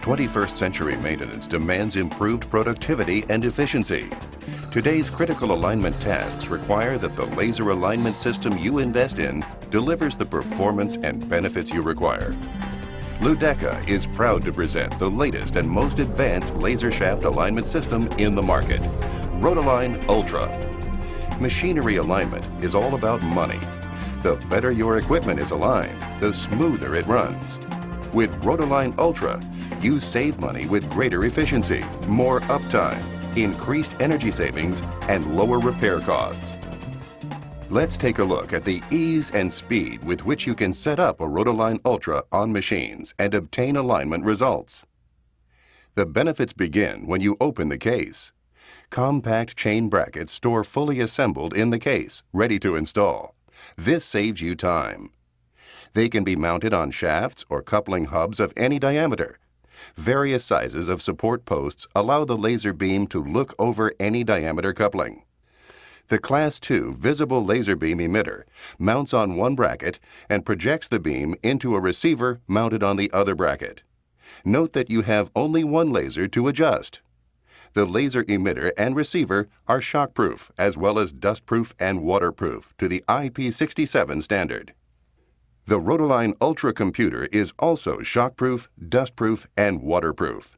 Twenty-first century maintenance demands improved productivity and efficiency. Today's critical alignment tasks require that the laser alignment system you invest in delivers the performance and benefits you require. Ludeca is proud to present the latest and most advanced laser shaft alignment system in the market, Rotalign Ultra. Machinery alignment is all about money. The better your equipment is aligned, the smoother it runs. With Rotalign Ultra, you save money with greater efficiency, more uptime, increased energy savings, and lower repair costs. Let's take a look at the ease and speed with which you can set up a Rotalign Ultra on machines and obtain alignment results. The benefits begin when you open the case. Compact chain brackets store fully assembled in the case, ready to install. This saves you time. They can be mounted on shafts or coupling hubs of any diameter. Various sizes of support posts allow the laser beam to look over any diameter coupling. The Class II visible laser beam emitter mounts on one bracket and projects the beam into a receiver mounted on the other bracket. Note that you have only one laser to adjust. The laser emitter and receiver are shockproof as well as dustproof and waterproof to the IP67 standard. The Rotalign Ultra computer is also shockproof, dustproof, and waterproof.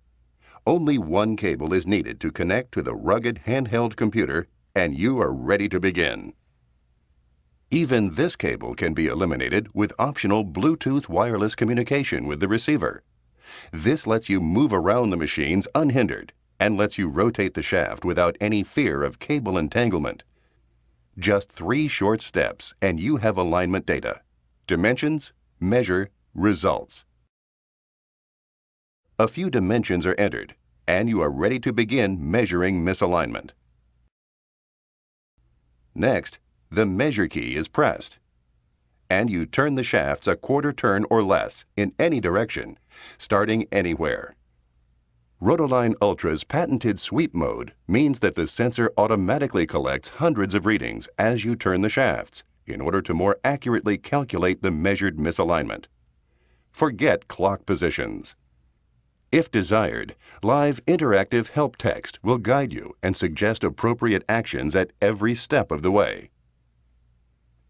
Only one cable is needed to connect to the rugged handheld computer and you are ready to begin. Even this cable can be eliminated with optional Bluetooth wireless communication with the receiver. This lets you move around the machines unhindered and lets you rotate the shaft without any fear of cable entanglement. Just three short steps and you have alignment data. Dimensions, measure, results. A few dimensions are entered and you are ready to begin measuring misalignment. Next, the measure key is pressed. And you turn the shafts a quarter turn or less in any direction, starting anywhere. Rotalign Ultra's patented sweep mode means that the sensor automatically collects hundreds of readings as you turn the shafts in order to more accurately calculate the measured misalignment. Forget clock positions. If desired, live interactive help text will guide you and suggest appropriate actions at every step of the way.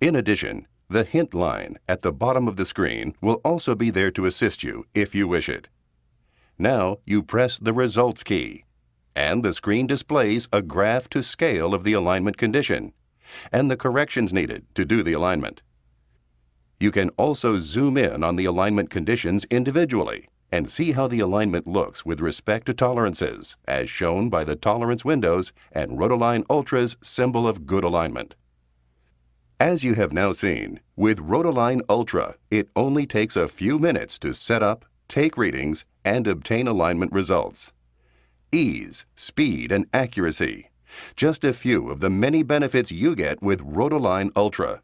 In addition, the hint line at the bottom of the screen will also be there to assist you if you wish it. Now you press the Results key, and the screen displays a graph to scale of the alignment condition and the corrections needed to do the alignment. You can also zoom in on the alignment conditions individually and see how the alignment looks with respect to tolerances, as shown by the tolerance windows and Rotalign Ultra's symbol of good alignment. As you have now seen, with Rotalign Ultra, it only takes a few minutes to set up, take readings, and obtain alignment results. Ease, speed, and accuracy. Just a few of the many benefits you get with Rotalign Ultra.